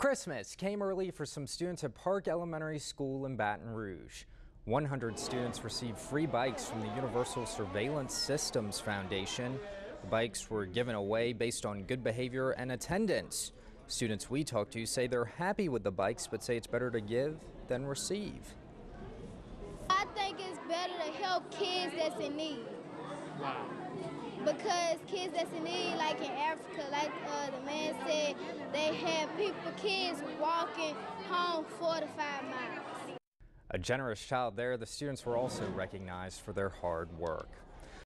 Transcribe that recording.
Christmas came early for some students at Park Elementary School in Baton Rouge. 100 students received free bikes from the Universal Surveillance Systems Foundation. The bikes were given away based on good behavior and attendance. Students we talked to say they're happy with the bikes but say it's better to give than receive. I think it's better to help kids that's in need. Wow. Because kids that's in need, like in Africa, like uh, the man said, people, kids walking home miles. A generous child there, the students were also recognized for their hard work.